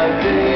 I'll.